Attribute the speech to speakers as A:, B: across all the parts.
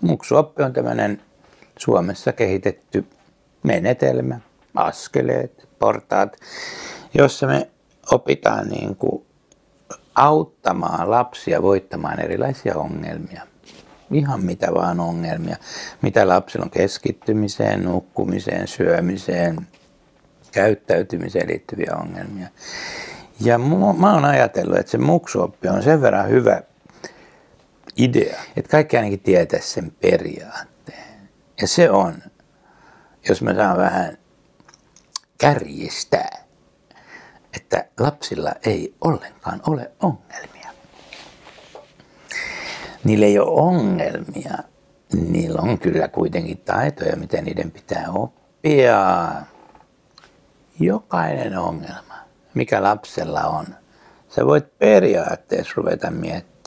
A: Muksuoppi on tämmöinen Suomessa kehitetty menetelmä, askeleet, portaat, jossa me opitaan niin kuin auttamaan lapsia voittamaan erilaisia ongelmia. Ihan mitä vaan ongelmia. Mitä lapsilla on keskittymiseen, nukkumiseen, syömiseen, käyttäytymiseen liittyviä ongelmia. Ja mä oon ajatellut, että se muksuoppi on sen verran hyvä idea, että kaikki ainakin tietää sen periaatteen. Ja se on, jos mä saan vähän kärjistää, että lapsilla ei ollenkaan ole ongelmia. Niillä ei ole ongelmia. Niillä on kyllä kuitenkin taitoja, miten niiden pitää oppia. Jokainen ongelma, mikä lapsella on, sä voit periaatteessa ruveta miettimään,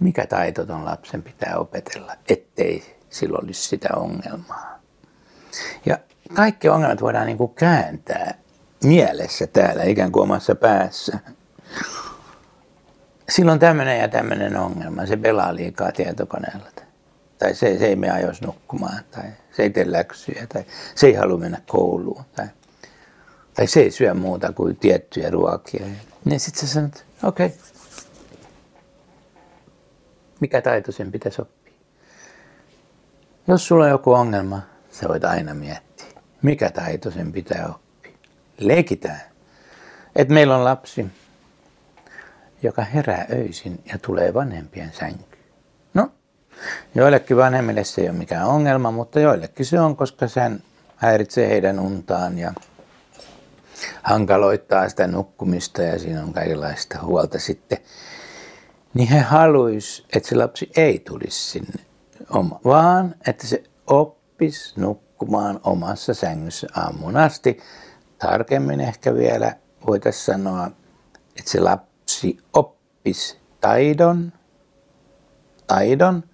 A: mikä taito ton lapsen pitää opetella, ettei sillä olisi sitä ongelmaa. Ja kaikki ongelmat voidaan niin kuin kääntää mielessä täällä, ikään kuin omassa päässä. Silloin tämmöinen ja tämmöinen ongelma, se pelaa liikaa tietokoneella. Tai se, se ei mene ajoissa nukkumaan, tai se ei tee läksyjä, tai se ei halua mennä kouluun, tai, tai se ei syö muuta kuin tiettyjä ruokia. Niin sitten sä sanot, okei, okay. Mikä taito sen pitäisi oppia? Jos sulla on joku ongelma, sä voit aina miettiä, mikä taito sen pitää oppia leikitään, että meillä on lapsi, joka herää öisin ja tulee vanhempien sänkyyn. No, joillekin vanhemmille se ei ole mikään ongelma, mutta joillekin se on, koska sen häiritsee heidän untaan ja hankaloittaa sitä nukkumista ja siinä on kaikenlaista huolta sitten. Niin he haluaisi, että se lapsi ei tulisi sinne, oma, vaan että se oppisi nukkumaan omassa sängyssä aamuun asti tarkemmin ehkä vielä voitaisiin sanoa, että se lapsi oppisi taidon, taidon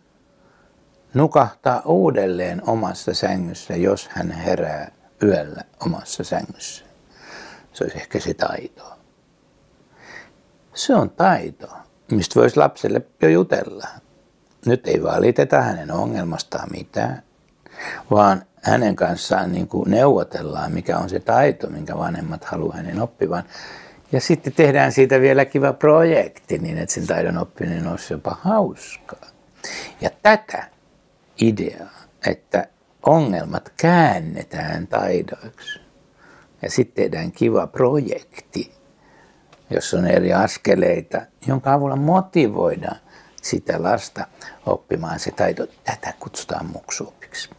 A: nukahtaa uudelleen omassa sängyssä, jos hän herää yöllä omassa sängyssä. Se olisi ehkä se taito. Se on taito, mistä voisi lapselle jo jutella. Nyt ei valiteta hänen ongelmastaan mitään, vaan hänen kanssaan niin kuin neuvotellaan, mikä on se taito, minkä vanhemmat haluaa hänen oppivan. Ja sitten tehdään siitä vielä kiva projekti, niin että sen taidon oppiminen olisi jopa hauskaa. Ja tätä ideaa, että ongelmat käännetään taidoiksi ja sitten tehdään kiva projekti, jossa on eri askeleita, jonka avulla motivoidaan sitä lasta oppimaan se taito. Tätä kutsutaan muksuopiksi.